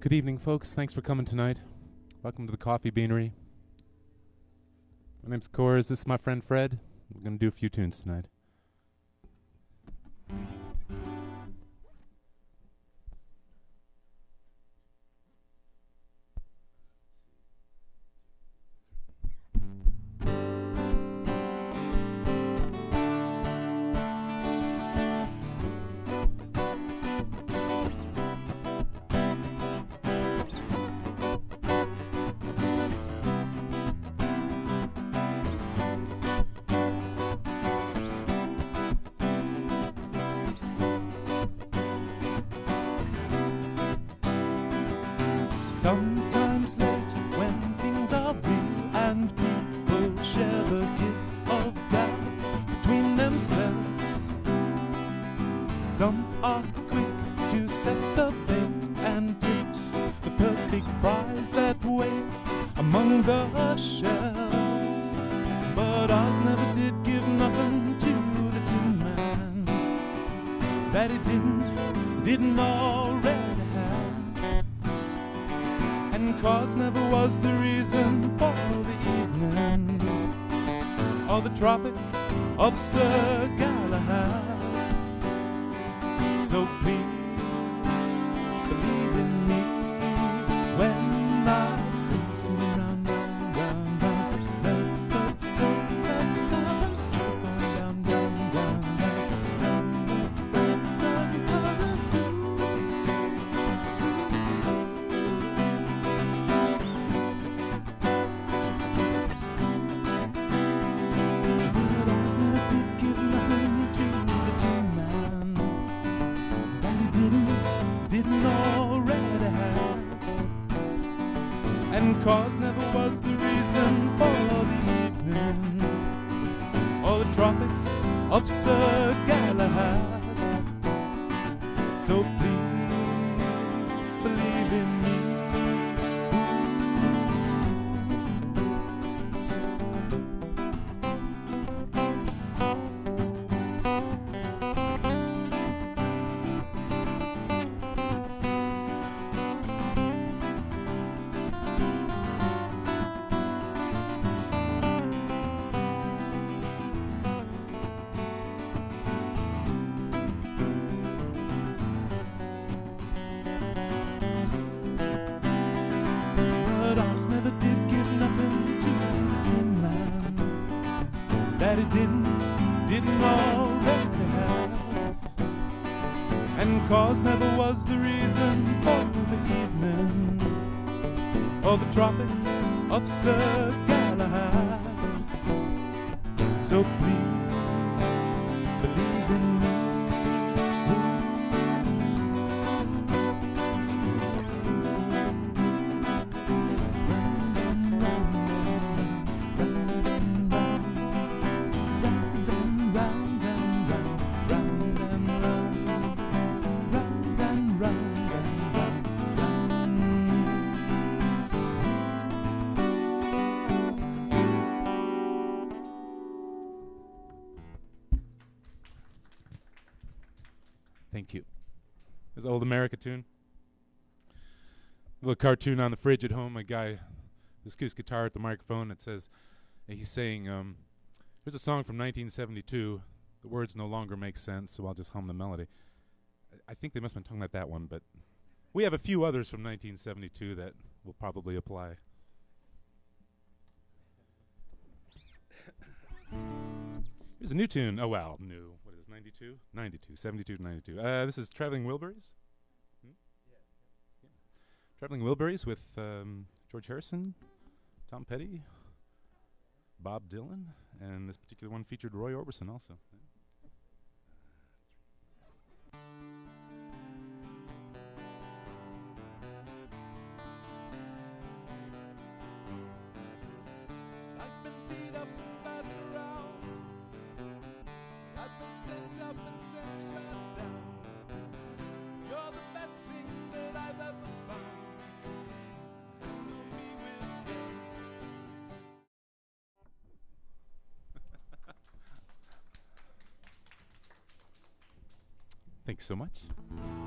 Good evening, folks. Thanks for coming tonight. Welcome to the Coffee Beanery. My name's Cores. This is my friend Fred. We're going to do a few tunes tonight. And cause never was the reason for the evening or the Tropic of Sir Galahad. So please old America tune. A little cartoon on the fridge at home. A guy, this goose guitar at the microphone. It says, he's saying, um, "Here's a song from 1972. The words no longer make sense, so I'll just hum the melody." I, I think they must have been talking about that one, but we have a few others from 1972 that will probably apply. Here's a new tune. Oh, wow, new. What is it, 92? 92, 72 to 92. Uh, this is Traveling Wilburys. Traveling Wilburys with um, George Harrison, Tom Petty, Bob Dylan, and this particular one featured Roy Orbison also. Thanks so much.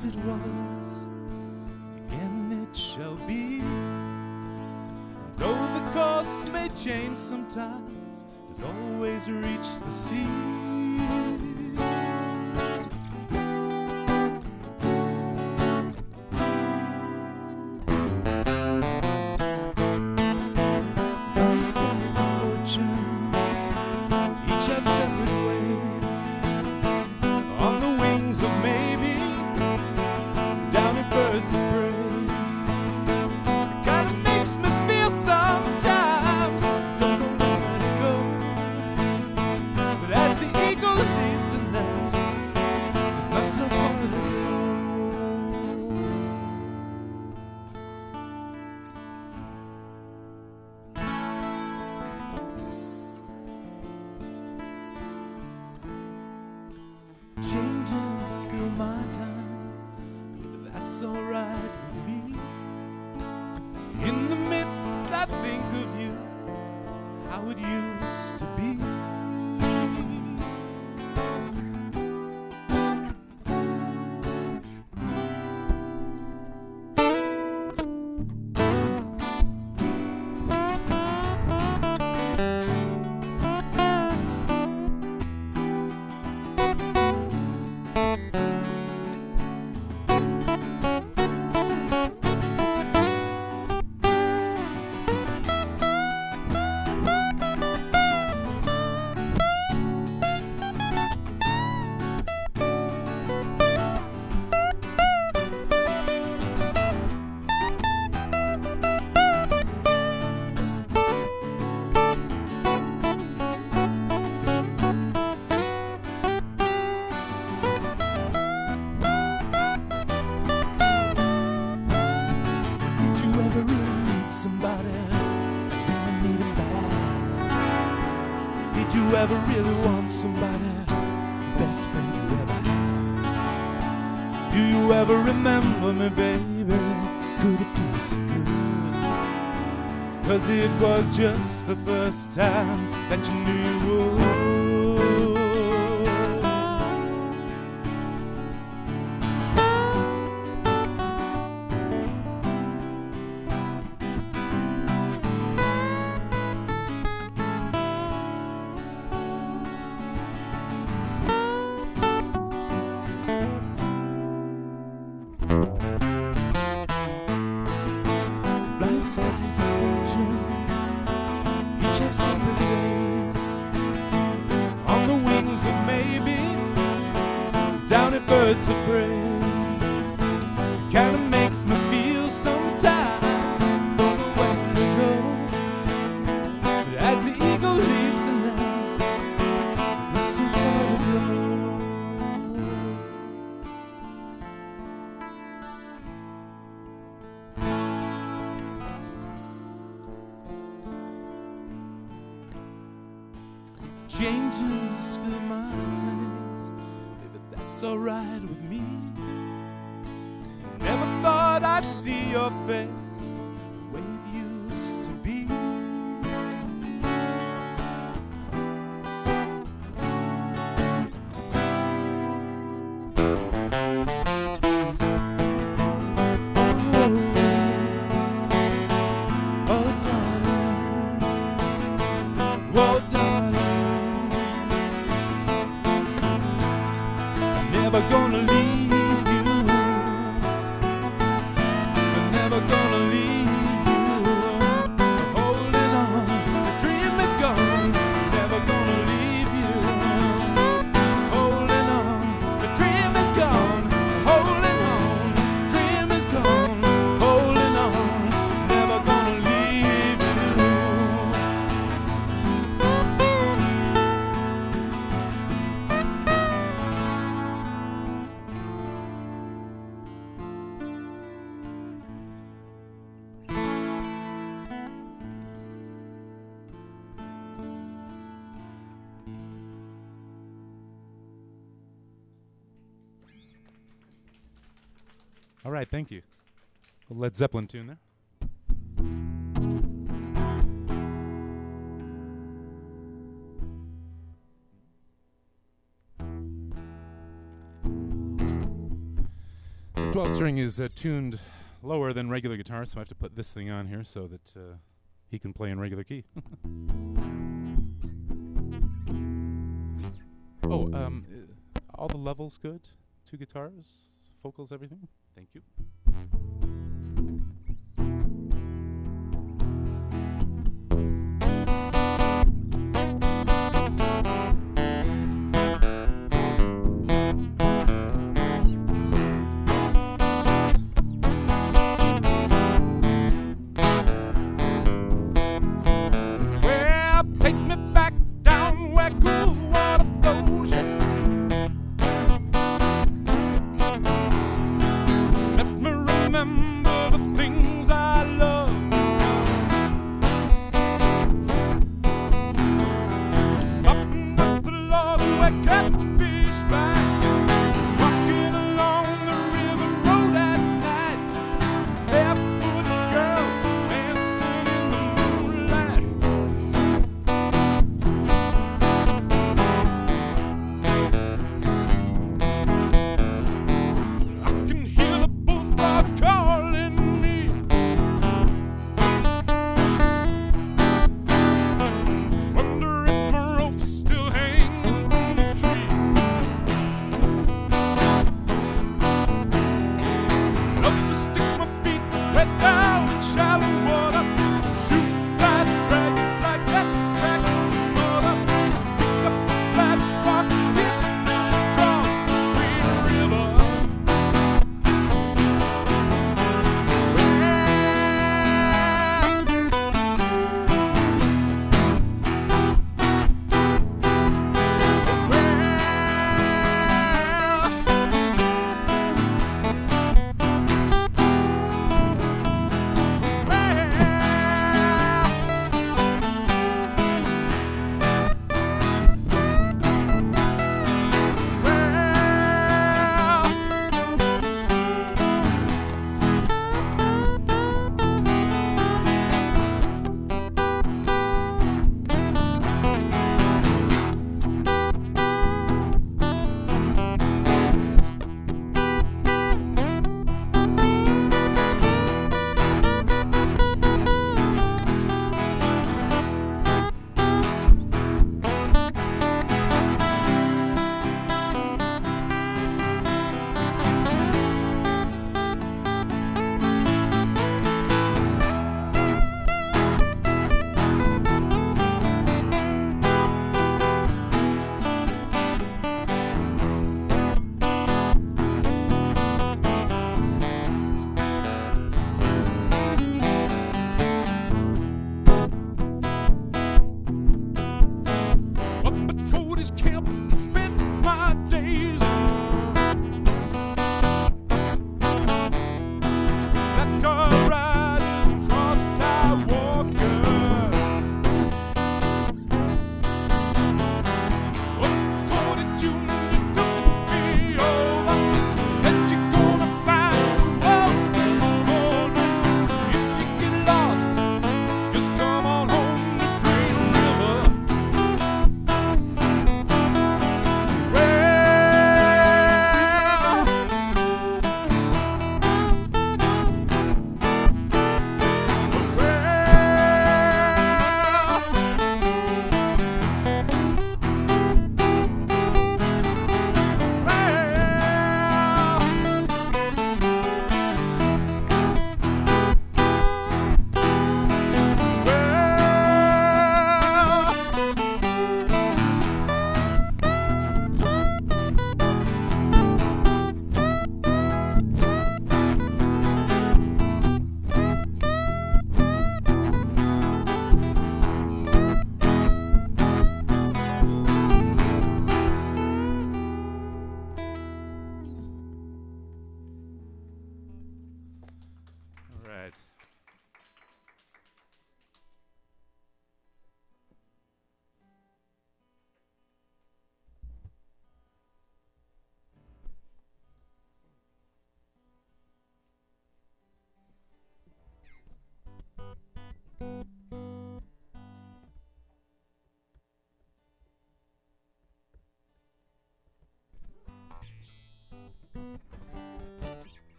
as it was, again it shall be. And though the course may change sometimes, it always reach the sea. remember me, baby, could it be so good? Cause it was just the first time that you knew you would. words of praise. Thank you. A Led Zeppelin tune there. The 12th string is uh, tuned lower than regular guitar, so I have to put this thing on here so that uh, he can play in regular key. oh, um, uh, all the levels good? Two guitars, vocals, everything? Thank you.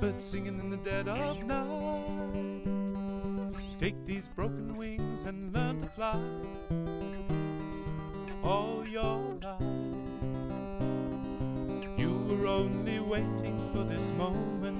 Blackbird singing in the dead of night. Take these broken wings and learn to fly all your life. You were only waiting for this moment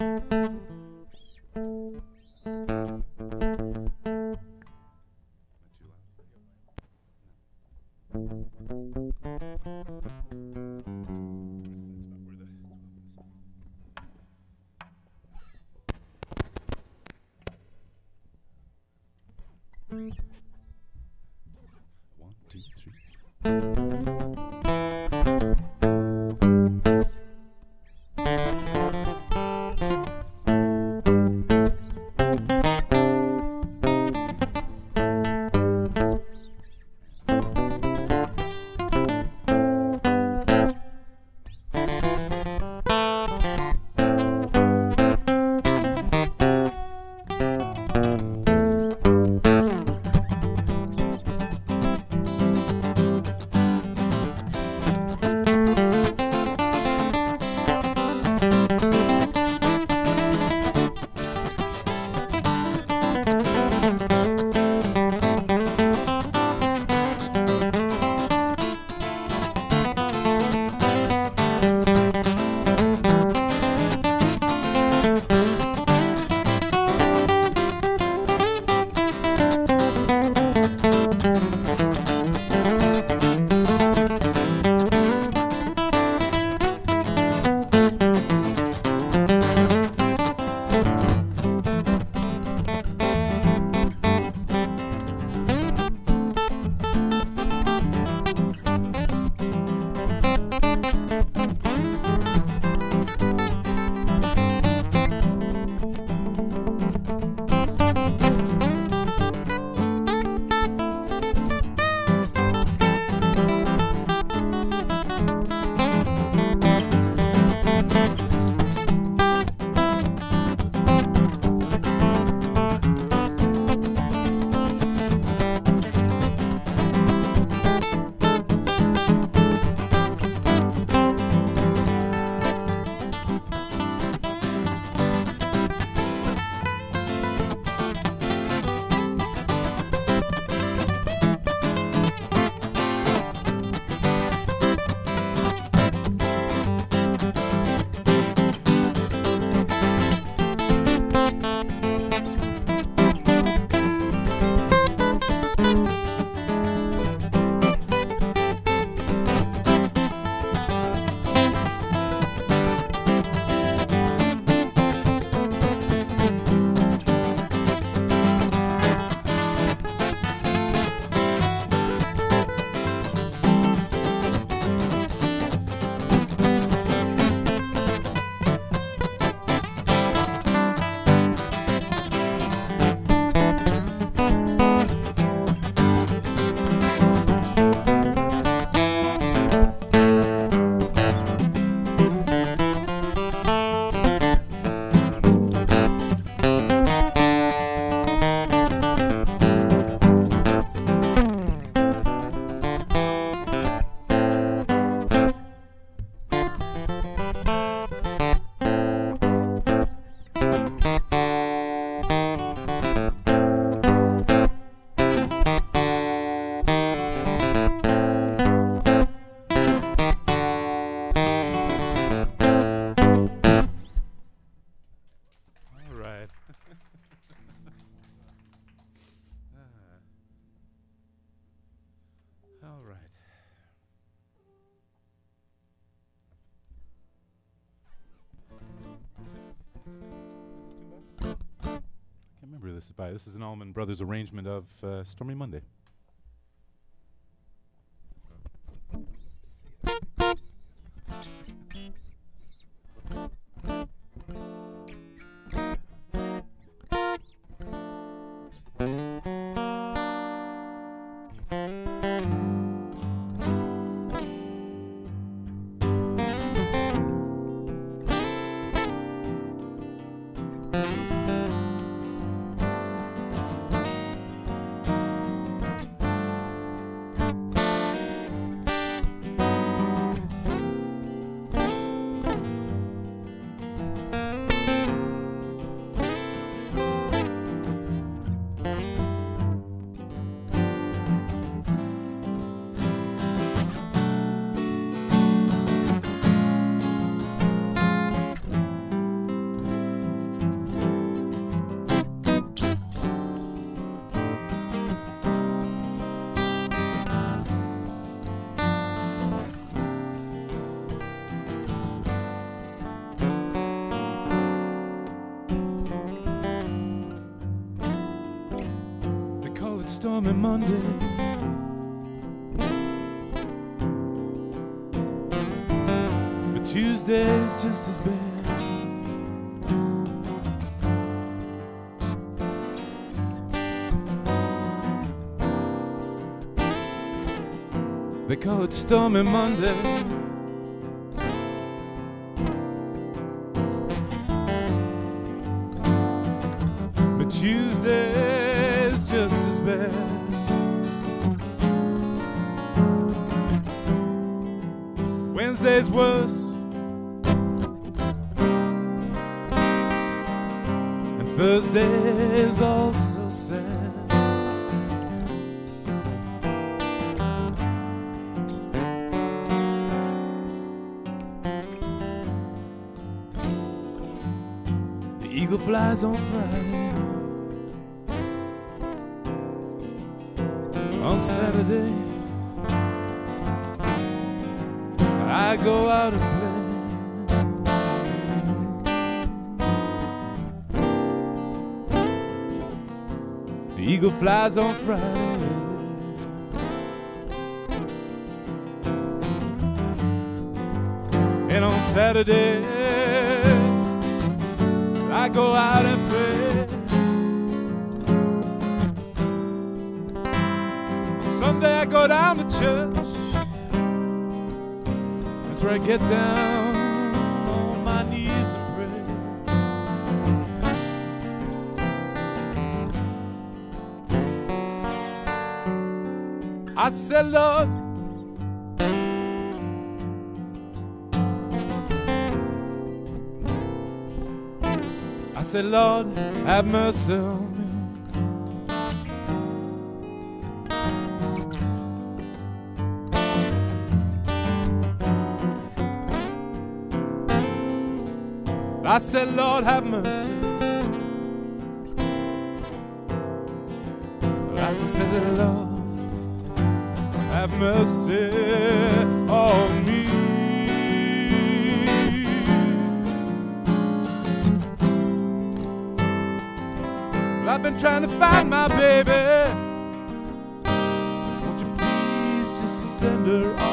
Not this is an Allman Brothers arrangement of uh, Stormy Monday. Stormy Monday. But Tuesday's just as bad. They call it Stormy Monday. On Friday. On Saturday, I go out and play. The eagle flies on Friday. And on Saturday, Said, Lord, have mercy on me. I said, Lord, have mercy. Baby. Won't you please just send her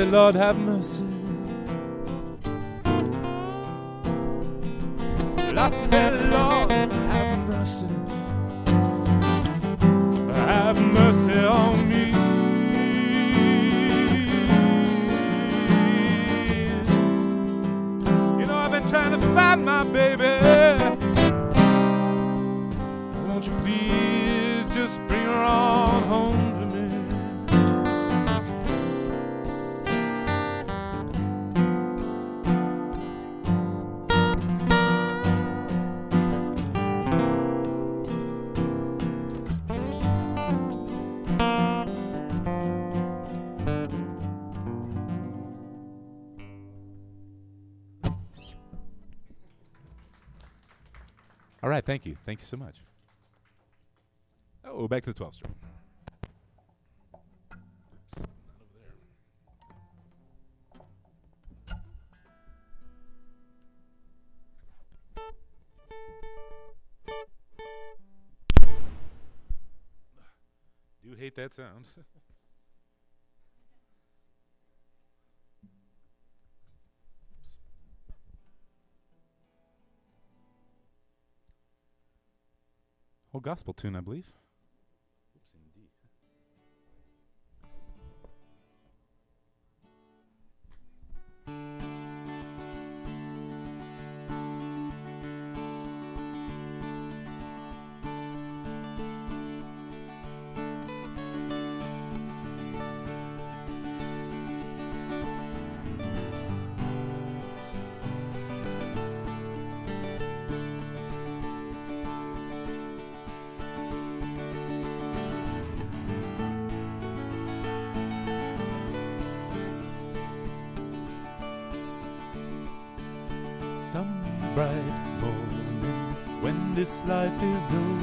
Said, Lord, have mercy. I said, Lord, have mercy. Have mercy on me. You know, I've been trying to find my baby. Right, thank you. Thank you so much. Oh, back to the 12 string. Do hate that sound. Whole gospel tune, I believe. Oops, indeed. Life is over,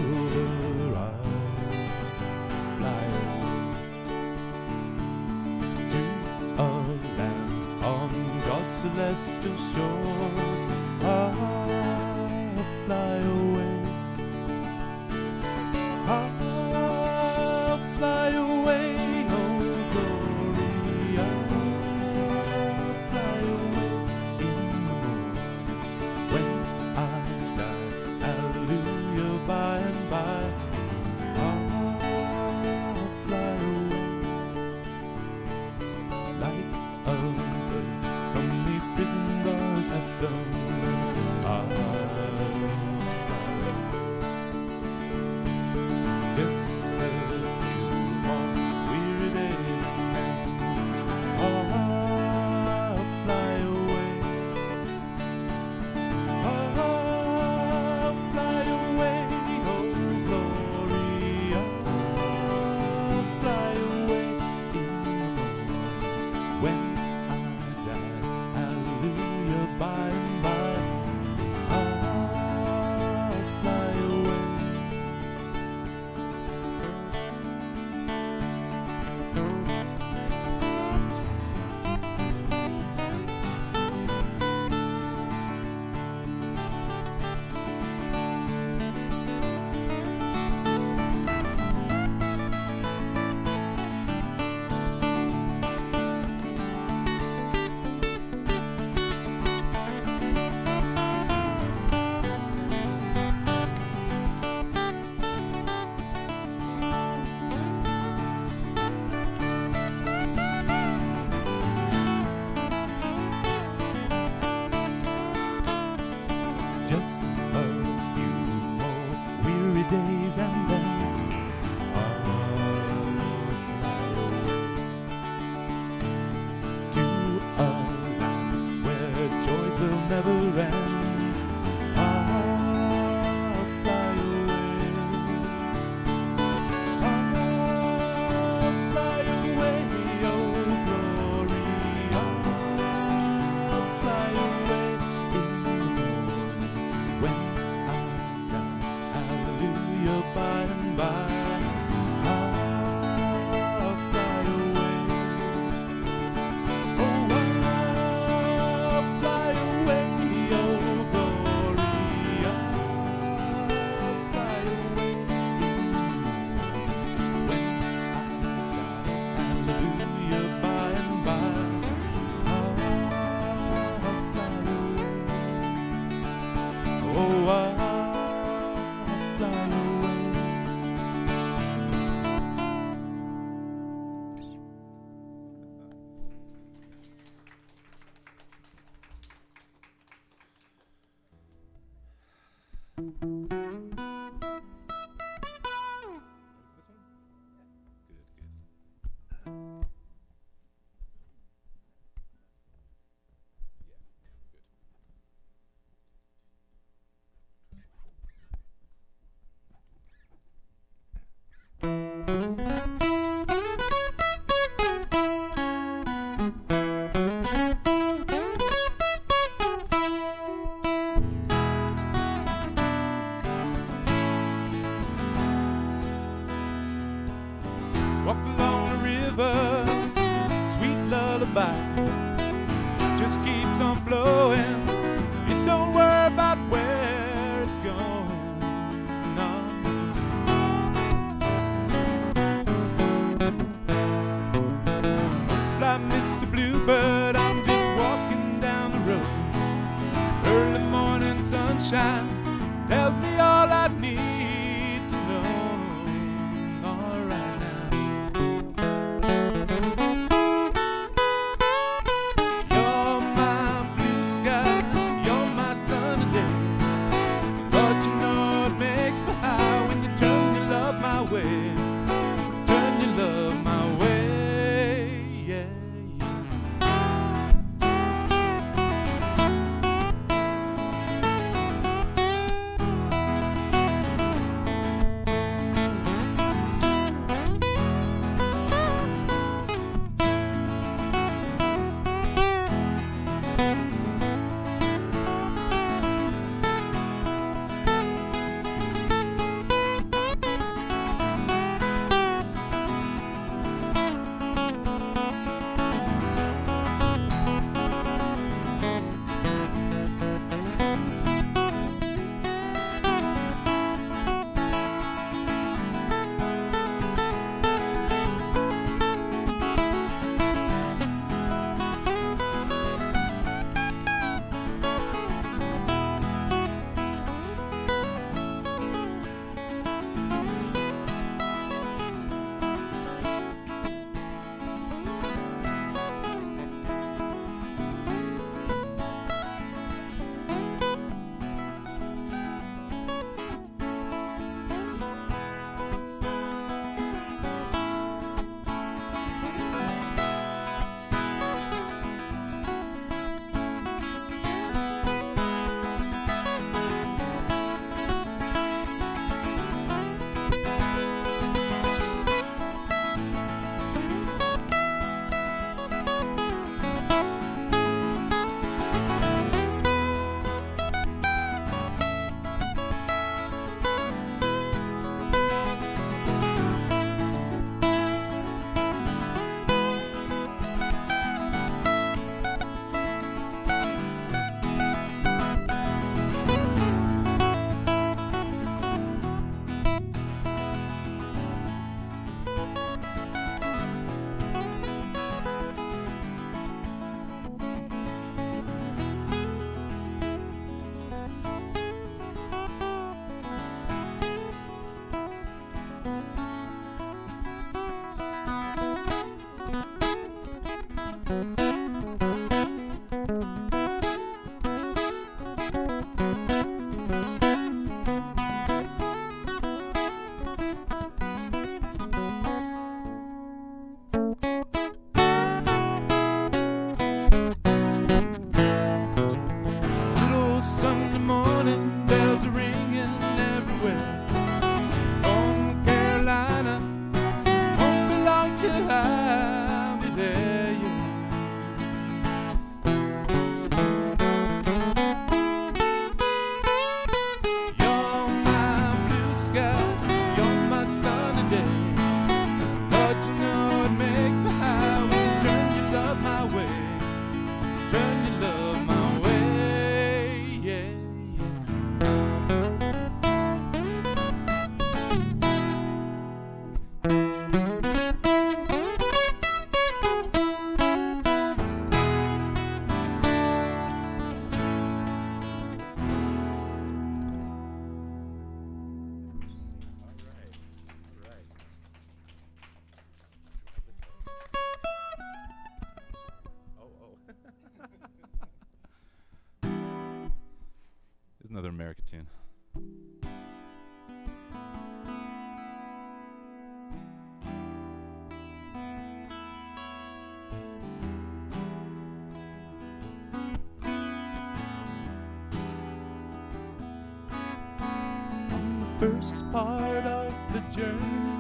part of the journey.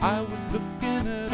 I was looking at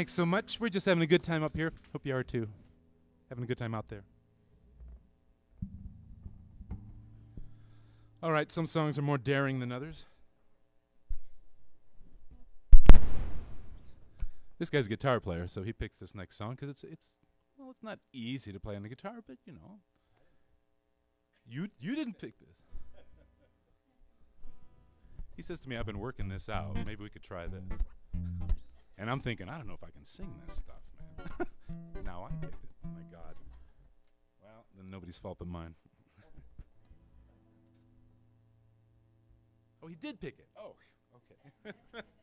Thanks so much. We're just having a good time up here. Hope you are too. Having a good time out there. All right, some songs are more daring than others. This guy's a guitar player, so he picks this next song because it's it's well, it's not easy to play on the guitar, but you know, you you didn't pick this. He says to me, "I've been working this out. Maybe we could try this." And I'm thinking, I don't know if I can sing this stuff, man. now I picked it. My God. Well, then nobody's fault but mine. oh, he did pick it. Oh, okay.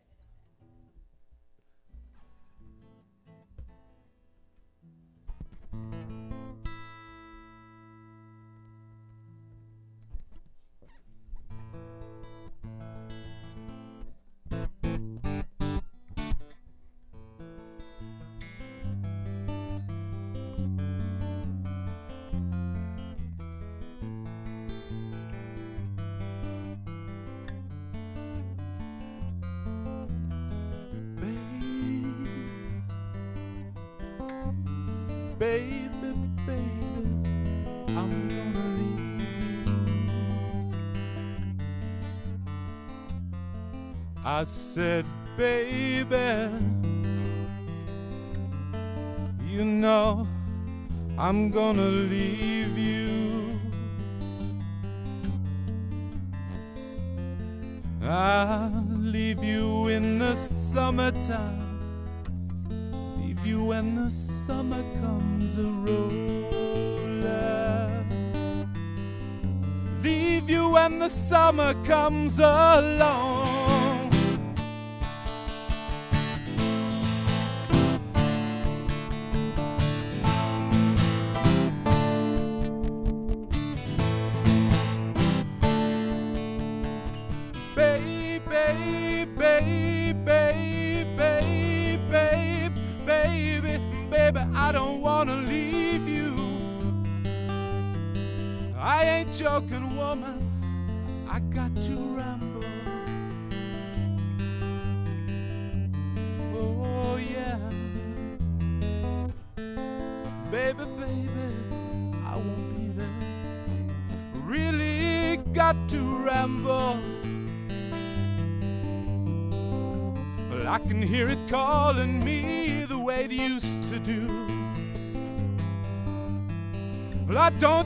baby, baby, I'm gonna leave. I said, baby, you know I'm gonna leave you. I'll leave you in the summertime when the summer comes a roller. Leave you when the summer comes alone.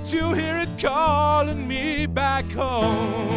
to hear it calling me back home.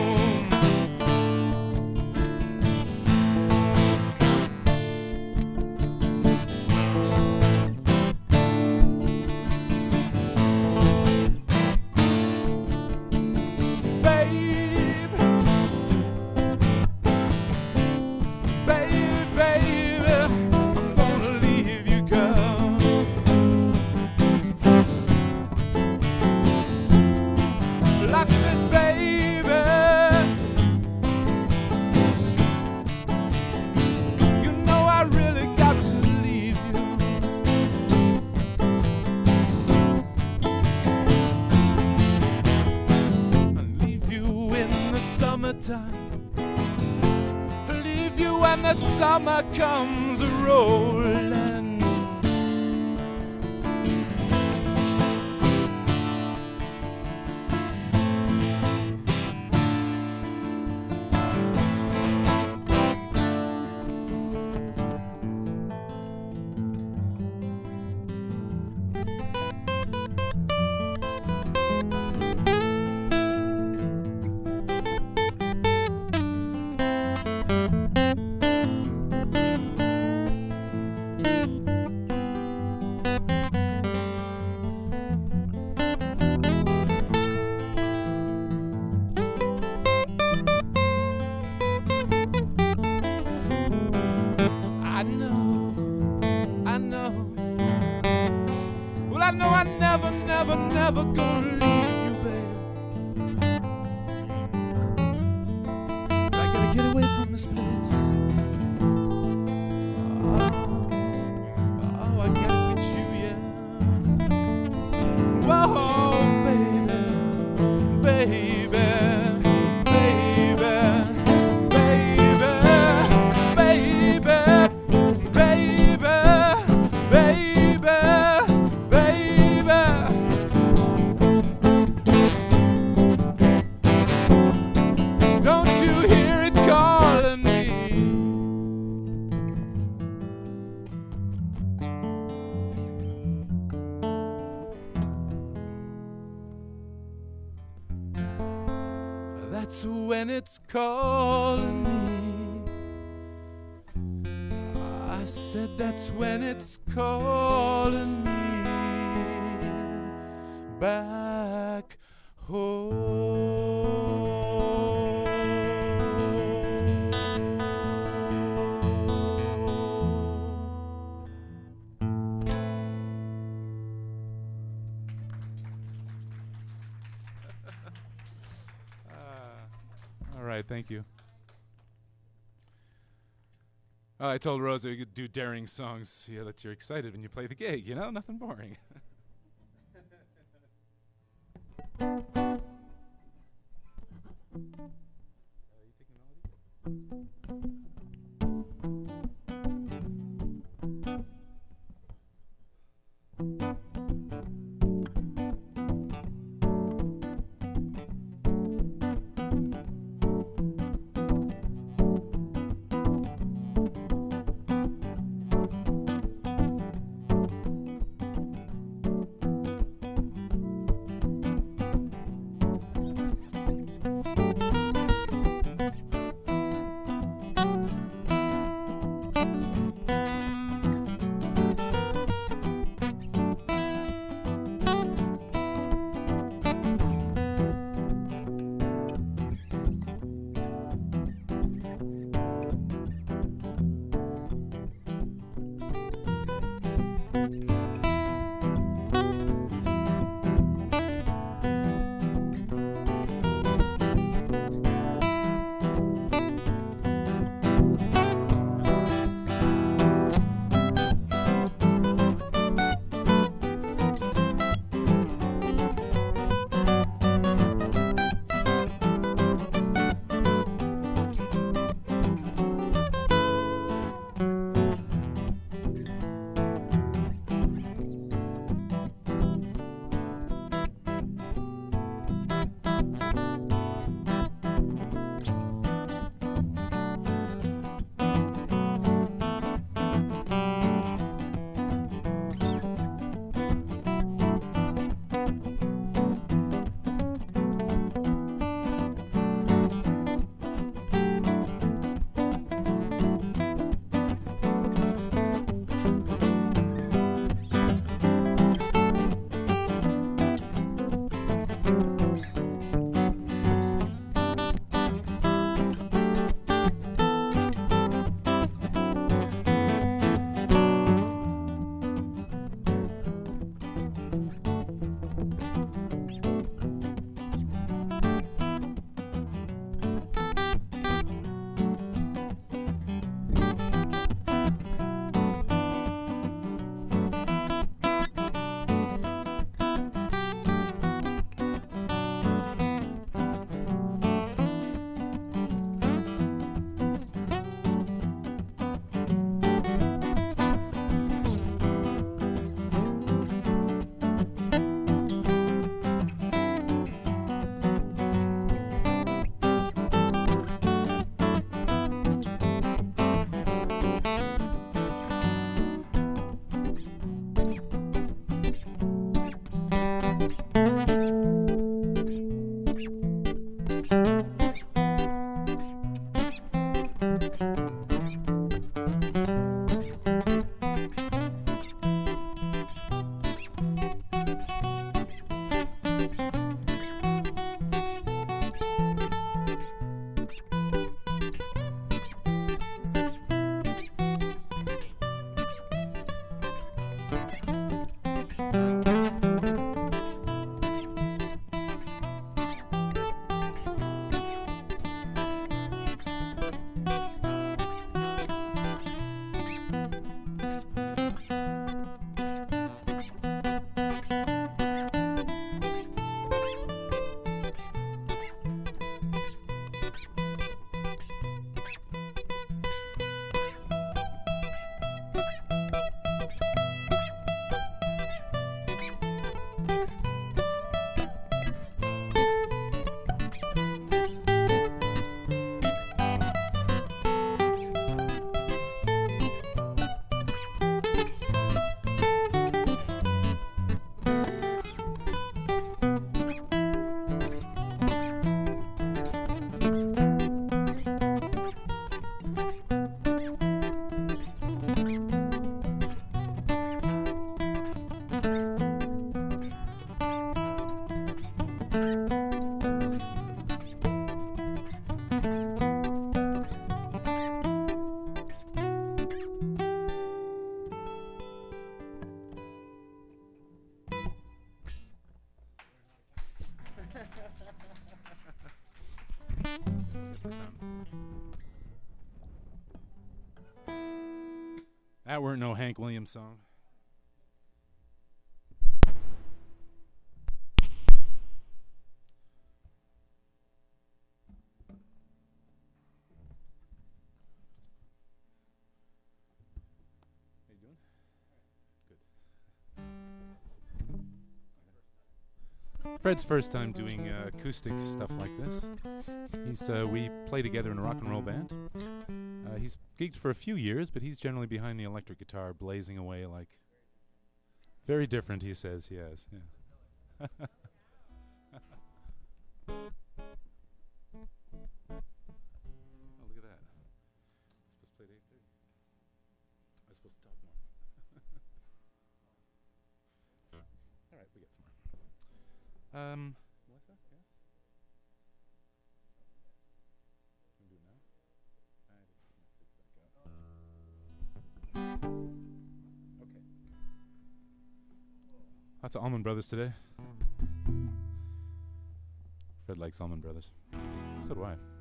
never gonna calling me. I said that's when it's calling me back. Thank you. Uh, I told Rosa you could do daring songs yeah, that you're excited when you play the gig, you know? Nothing boring. uh, That weren't no Hank Williams song. How you doing? Good. Fred's first time doing uh, acoustic stuff like this. He's uh, we play together in a rock and roll band. Gigged for a few years, but he's generally behind the electric guitar, blazing away like. Very different, he says. Yes. Yeah. oh, Lots of Allman Brothers today. Fred likes Allman Brothers. So do I.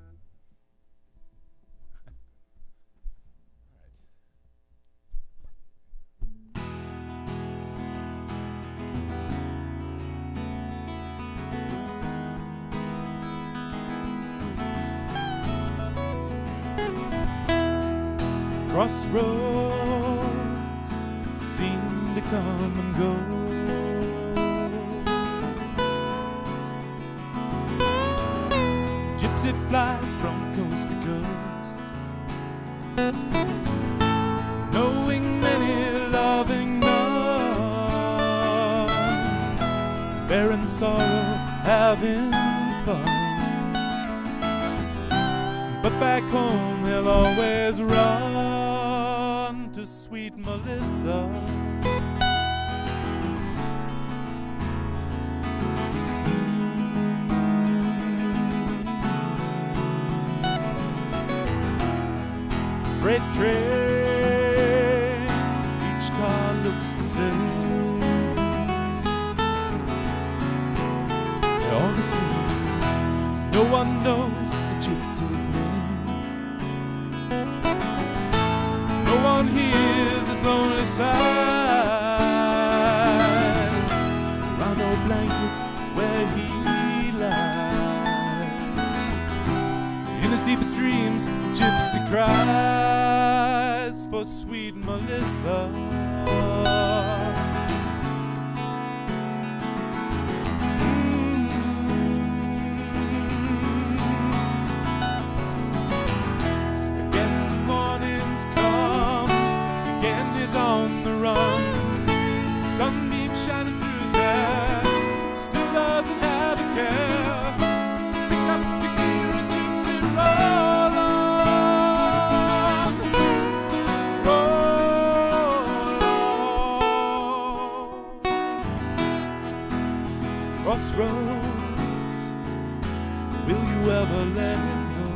will you ever let him know?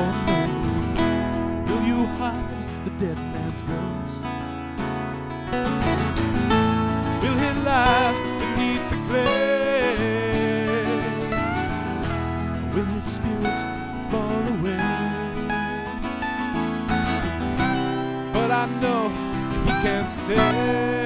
Oh no, will you hide the dead man's ghost? Will he lie beneath the clay? Will his spirit fall away? But I know he can't stay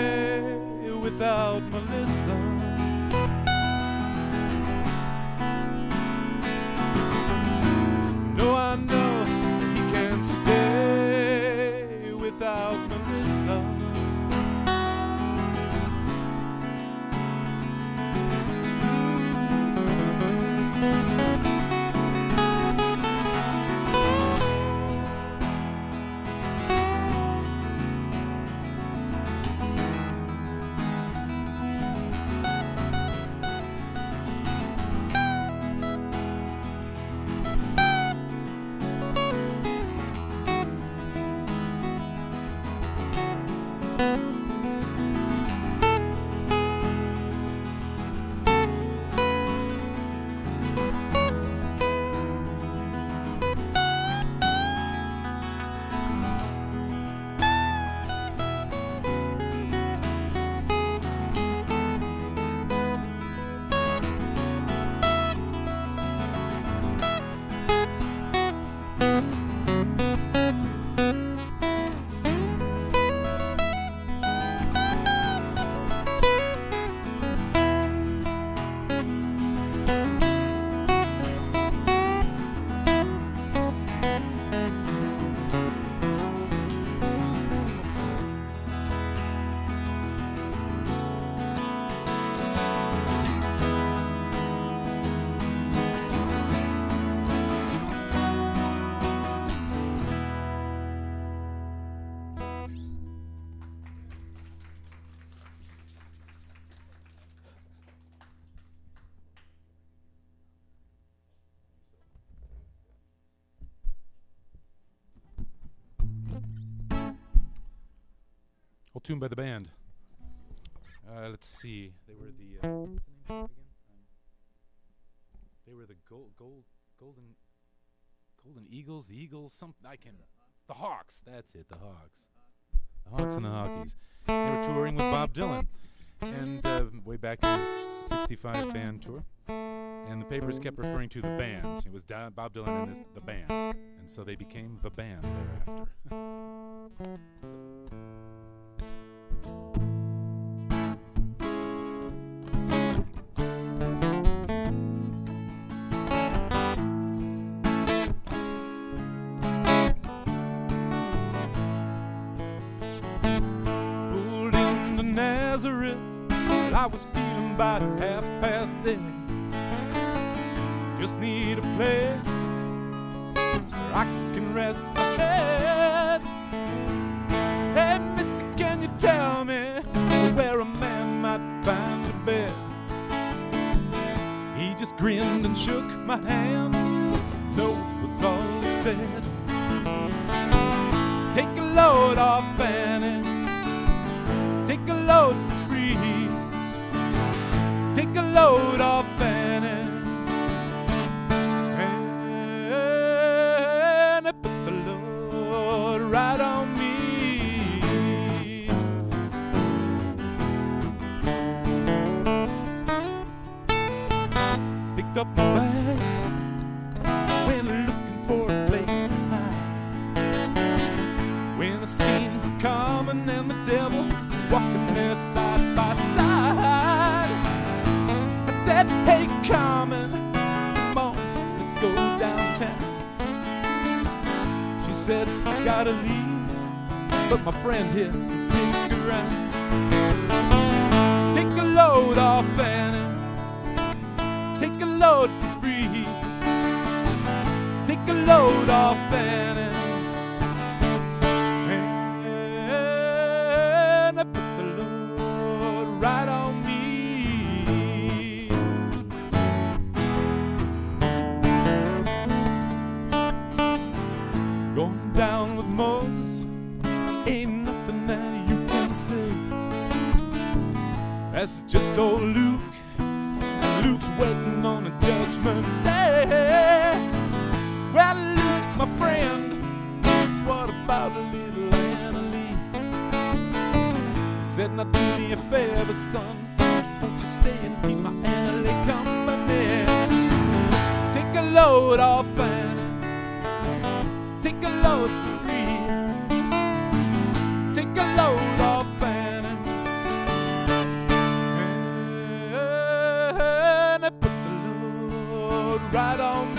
Tuned by the band. Uh, let's see. They were the. Uh? Um, they were the gold, gold, golden, golden eagles. The eagles. Some I can. The Hawks. That's it. The Hawks. The Hawks and the Hockeys. They were touring with Bob Dylan, and uh, way back in his '65 band tour. And the papers kept referring to the band. It was Bob Dylan and his, the band, and so they became the band thereafter. so. Was feeling about half past there. Just need a place where I can rest my head. Hey, mister, can you tell me where a man might find a bed? He just grinned and shook my hand. No, was all he said. Take a load off Fanny. Take a load Take a load off Fanny. And I put the load right on me. Picked up my I gotta leave, but my friend here can stick around. Take a load off Annie, take a load for free. Take a load off Annie. Load off Anna. Take a load for free. Take a load off. And I put the load right on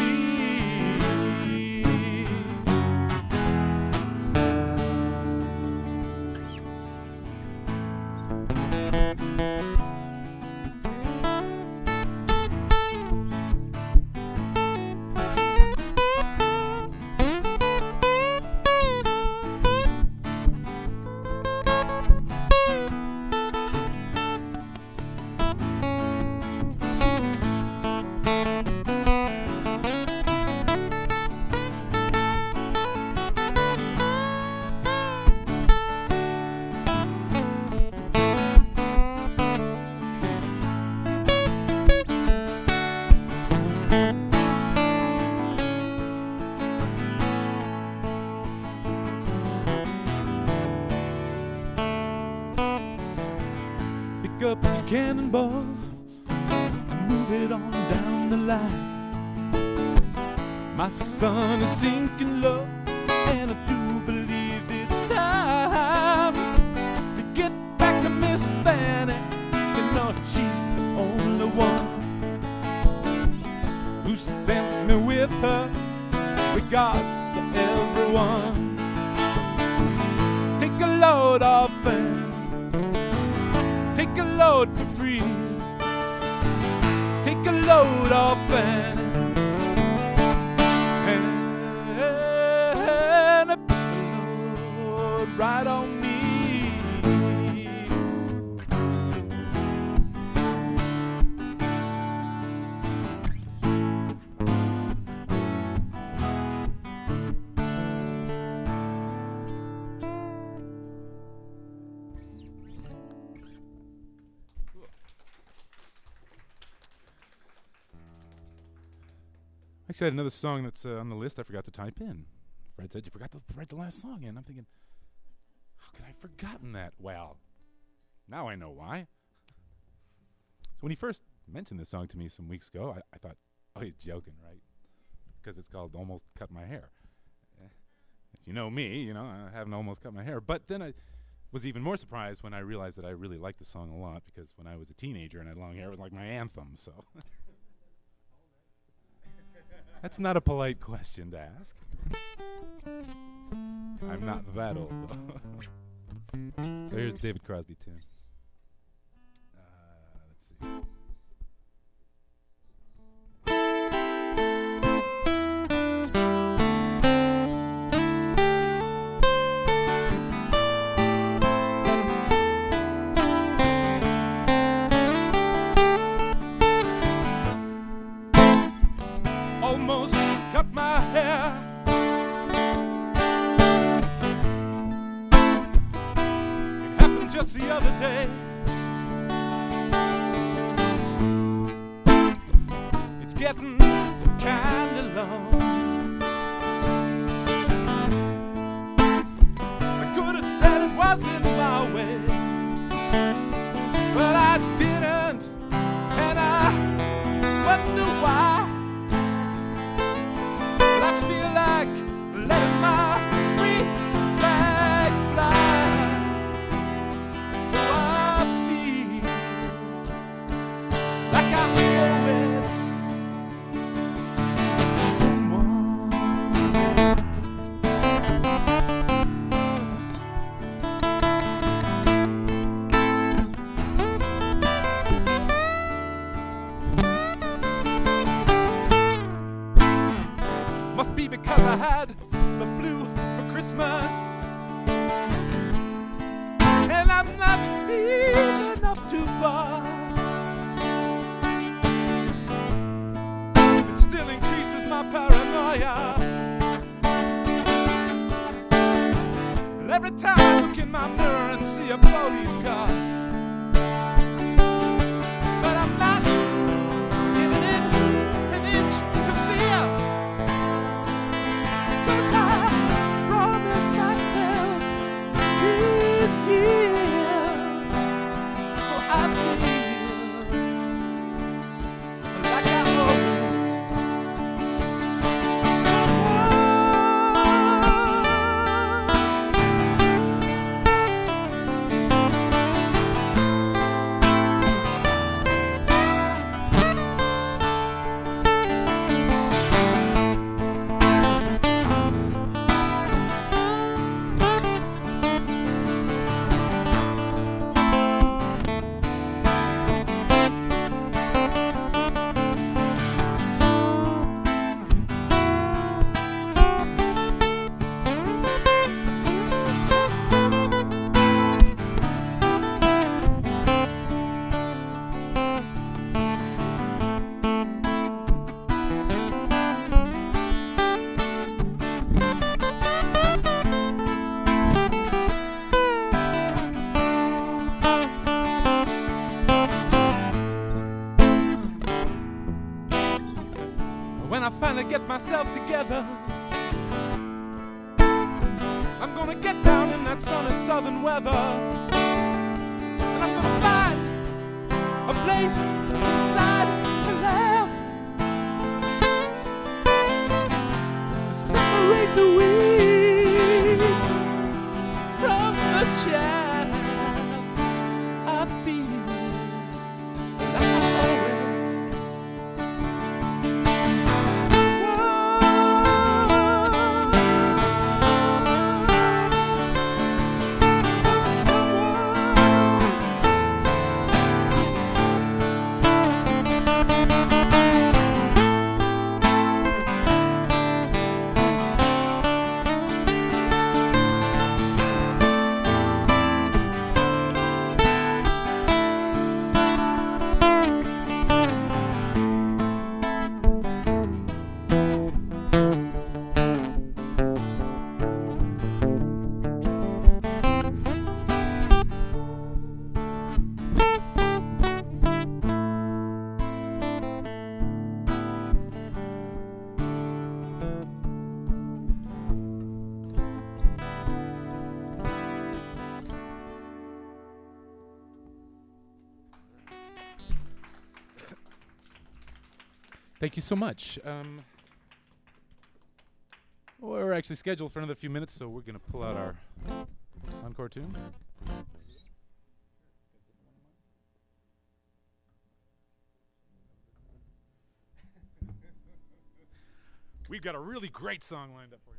I had another song that's uh, on the list I forgot to type in. Fred said you forgot to write the last song in. I'm thinking, how could I have forgotten that? Well, now I know why. So when he first mentioned this song to me some weeks ago, I, I thought, oh, he's joking, right? Because it's called "Almost Cut My Hair." Eh, If you know me, you know I haven't almost cut my hair. But then I was even more surprised when I realized that I really liked the song a lot because when I was a teenager and I had long hair, it was like my anthem. So that's not a polite question to ask. I'm not that old though. so here's David Crosby tune. Uh, let's see. Thank you so much. Um, well, we're actually scheduled for another few minutes, so we're going to pull out our encore tune. We've got a really great song lined up for you.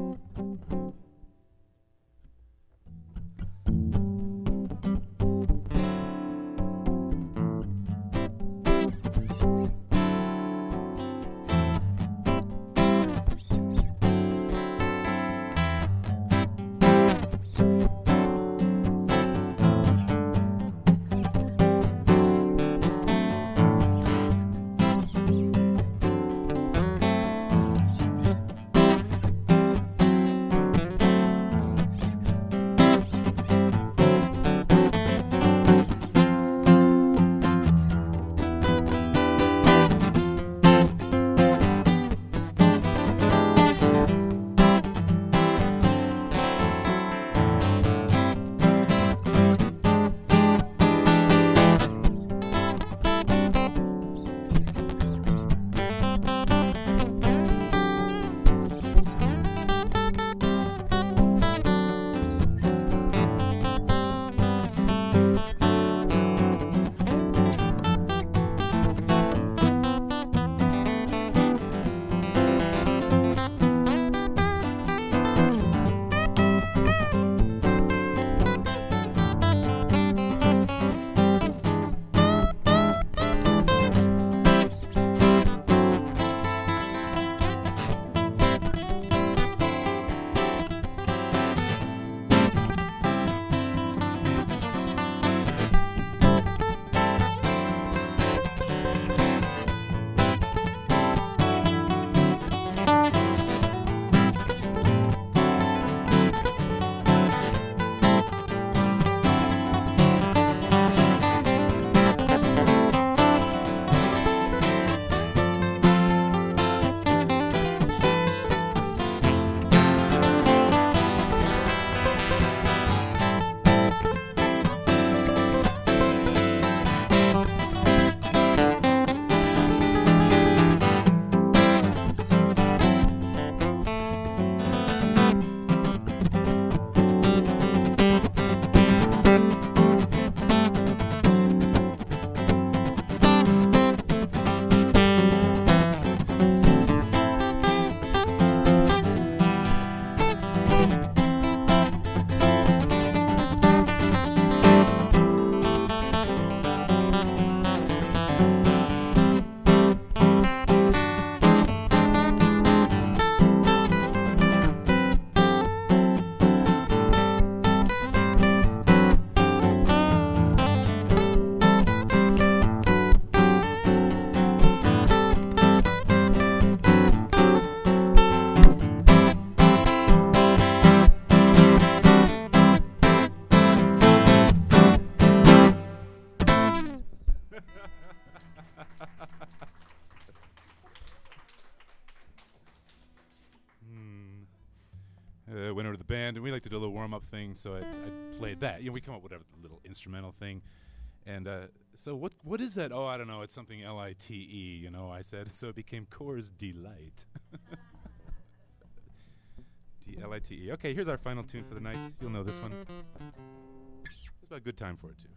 like to do a little warm-up thing. So I, I played that. You know, we come up with a little instrumental thing, and uh, so what? What is that? Oh, I don't know. It's something L-I-T-E. You know, I said. So it became Kors Delight. D L I T E. Okay, here's our final tune for the night. You'll know this one. It's about a good time for it too.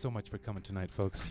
So much for coming tonight, folks.